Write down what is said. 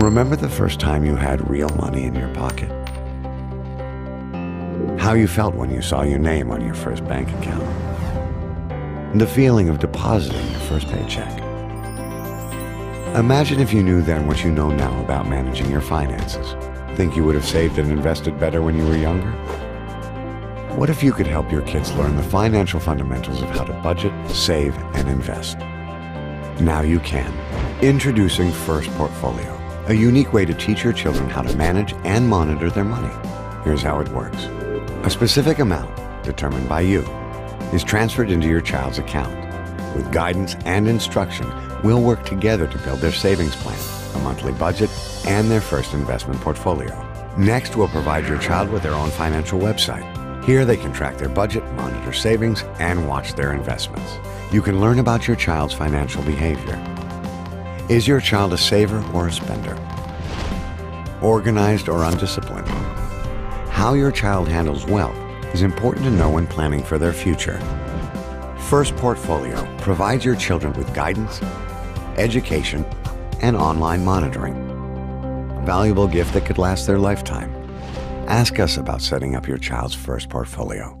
Remember the first time you had real money in your pocket? How you felt when you saw your name on your first bank account? The feeling of depositing your first paycheck. Imagine if you knew then what you know now about managing your finances. Think you would have saved and invested better when you were younger? What if you could help your kids learn the financial fundamentals of how to budget, save, and invest? Now you can. Introducing First Portfolio, a unique way to teach your children how to manage and monitor their money. Here's how it works. A specific amount, determined by you, is transferred into your child's account. With guidance and instruction, we'll work together to build their savings plan, a monthly budget, and their first investment portfolio. Next, we'll provide your child with their own financial website. Here they can track their budget, monitor savings, and watch their investments. You can learn about your child's financial behavior. Is your child a saver or a spender? Organized or undisciplined? How your child handles wealth is important to know when planning for their future. First Portfolio provides your children with guidance, education, and online monitoring. A valuable gift that could last their lifetime. Ask us about setting up your child's first portfolio.